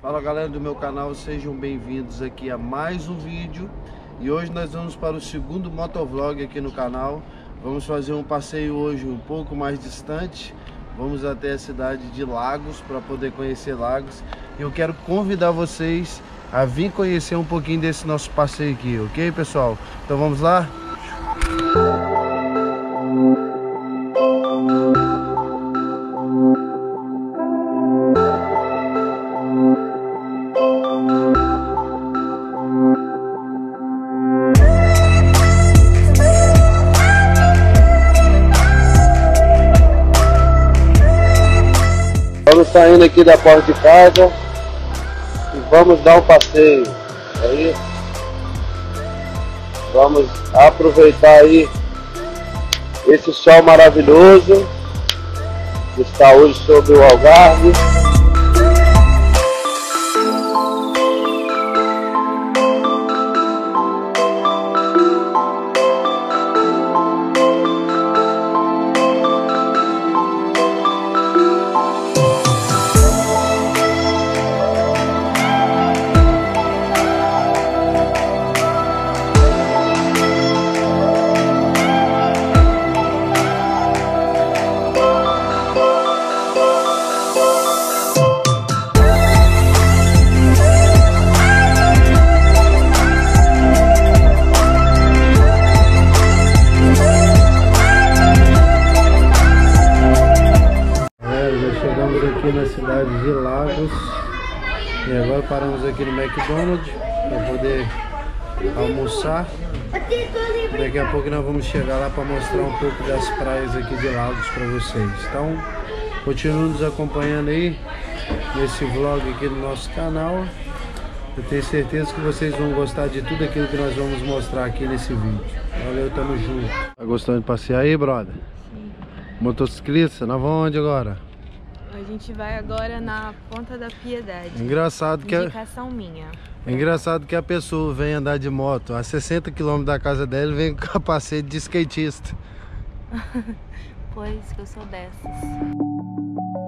Fala galera do meu canal, sejam bem-vindos aqui a mais um vídeo e hoje nós vamos para o segundo motovlog aqui no canal vamos fazer um passeio hoje um pouco mais distante vamos até a cidade de Lagos para poder conhecer Lagos e eu quero convidar vocês a vir conhecer um pouquinho desse nosso passeio aqui, ok pessoal? Então vamos lá? Estamos saindo aqui da porta de casa e vamos dar um passeio. Aí vamos aproveitar aí esse sol maravilhoso que está hoje sobre o Algarve. Aqui na cidade de Lagos e agora paramos aqui no McDonald's para poder almoçar daqui a pouco nós vamos chegar lá para mostrar um pouco das praias aqui de Lagos para vocês então continue nos acompanhando aí nesse vlog aqui no nosso canal eu tenho certeza que vocês vão gostar de tudo aquilo que nós vamos mostrar aqui nesse vídeo valeu, tamo junto tá gostando de passear aí, brother? Sim. Motociclista, nós vamos onde agora? A gente vai agora na Ponta da Piedade. Engraçado que Indicação a... minha. Engraçado que a pessoa vem andar de moto a 60 km da casa dela vem com capacete de skatista. pois que eu sou dessas.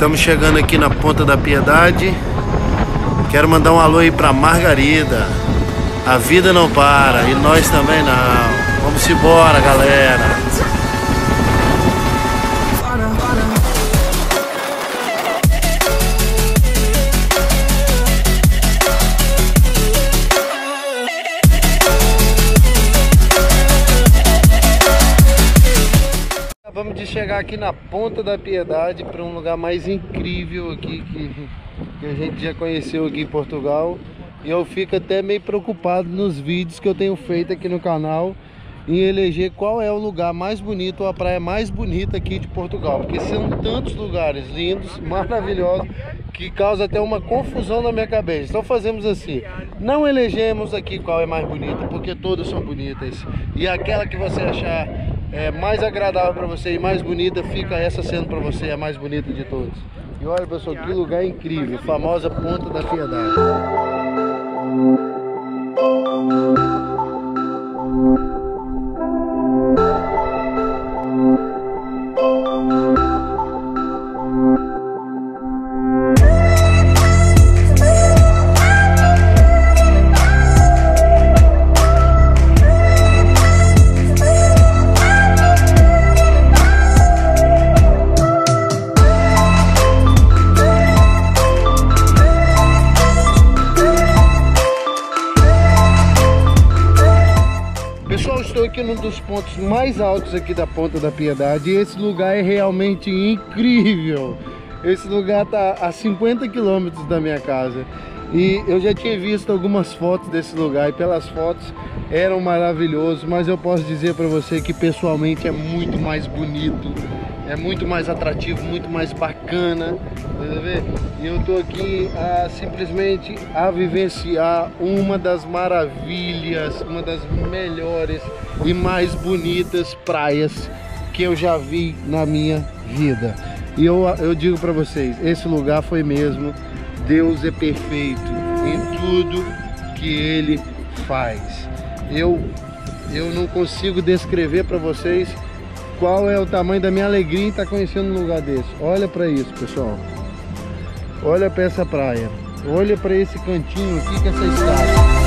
Estamos chegando aqui na Ponta da Piedade. Quero mandar um alô aí pra Margarida. A vida não para e nós também não. Vamos embora, galera. Chegar aqui na Ponta da Piedade para um lugar mais incrível aqui que, que a gente já conheceu aqui em Portugal. E eu fico até meio preocupado nos vídeos que eu tenho feito aqui no canal em eleger qual é o lugar mais bonito a praia mais bonita aqui de Portugal. Porque são tantos lugares lindos, maravilhosos, que causa até uma confusão na minha cabeça. Então fazemos assim, não elegemos aqui qual é mais bonita, porque todas são bonitas. E aquela que você achar é, mais agradável para você e mais bonita, fica essa sendo para você a mais bonita de todas. E olha pessoal, que lugar incrível, famosa Ponta da Piedade. Num dos pontos mais altos aqui da Ponta da Piedade. E esse lugar é realmente incrível. Esse lugar está a 50 quilômetros da minha casa. E eu já tinha visto algumas fotos desse lugar. E pelas fotos eram maravilhosos, mas eu posso dizer para você que pessoalmente é muito mais bonito, é muito mais atrativo, muito mais bacana? E eu tô aqui a, simplesmente a vivenciar uma das maravilhas, uma das melhores e mais bonitas praias que eu já vi na minha vida. E eu, eu digo para vocês, esse lugar foi mesmo Deus é perfeito em tudo que Ele faz. Eu, eu não consigo descrever para vocês qual é o tamanho da minha alegria em estar conhecendo um lugar desse. Olha para isso, pessoal. Olha para essa praia. Olha para esse cantinho aqui, que essa estrada.